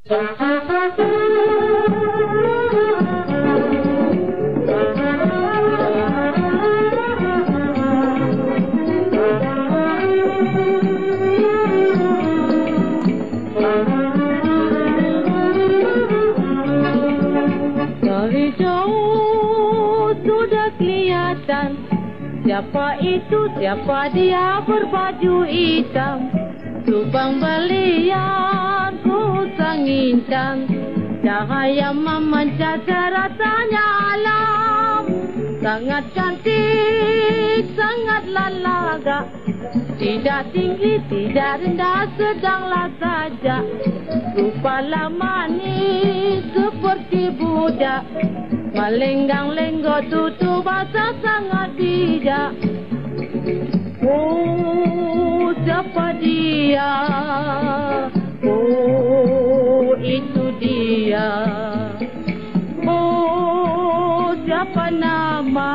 Dari jauh sudah kelihatan Siapa itu, siapa dia berbaju hitam. Subang belian intan Cahaya memancar rasanya alam. Sangat cantik, sangat lalaga. Tidak tinggi, tidak rendah, sedanglah saja. Rupa manis seperti budak. Melenggang-lenggok tutup basah sangat bijak Oh, siapa dia? Siapa nama?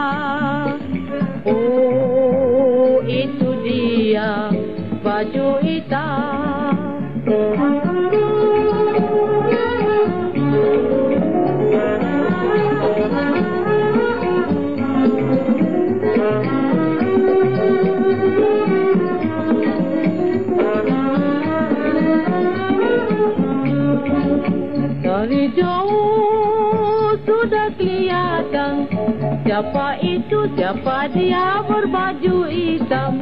Oh, itu dia. Baju hitam. Dari jauh sudah kelihatan. Siapa itu, siapa dia berbaju hitam.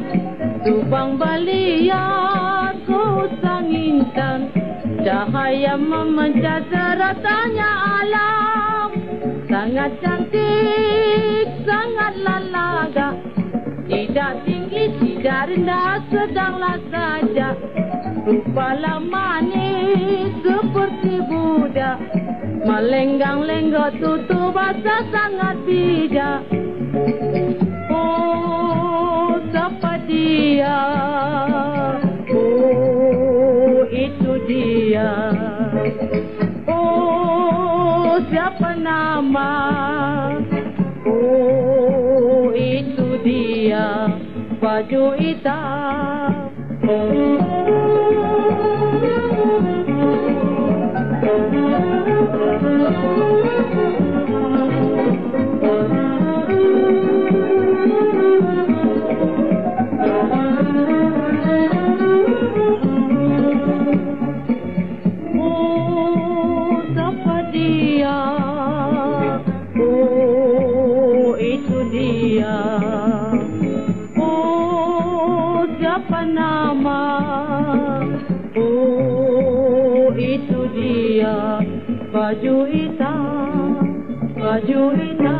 Subang balian kusang intan. Cahaya memancar seratanya alam. Sangat cantik, sangat lalaga. Tidak tinggi, tidak rendah, sedanglah saja. Rupa manis Melenggang-lenggok tutup basah sangat bijak Oh, siapa dia? Oh, itu dia Oh, siapa nama? Oh, itu dia Baju hitam ओ जपनामा ओ इतुजिया बजुता बजुना